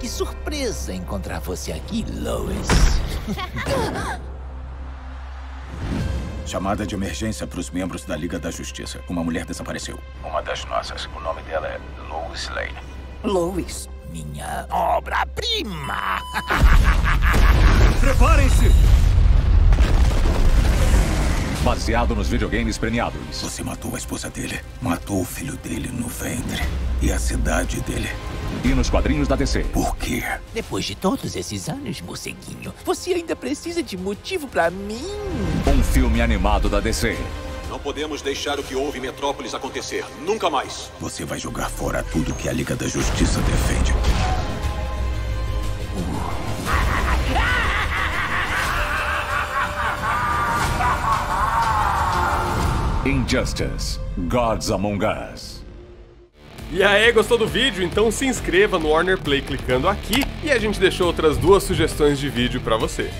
Que surpresa encontrar você aqui, Lois. Chamada de emergência para os membros da Liga da Justiça. Uma mulher desapareceu. Uma das nossas. O nome dela é Lois Lane. Lois, minha obra-prima. Preparem-se! Baseado nos videogames premiados. Você matou a esposa dele, matou o filho dele no ventre e a cidade dele. E nos quadrinhos da DC. Por quê? Depois de todos esses anos, morceguinho, você ainda precisa de motivo pra mim? Um filme animado da DC. Não podemos deixar o que houve em Metrópolis acontecer. Nunca mais. Você vai jogar fora tudo que a Liga da Justiça defende. Injustice. Gods Among Us. E aí, gostou do vídeo? Então se inscreva no Warner Play clicando aqui e a gente deixou outras duas sugestões de vídeo pra você.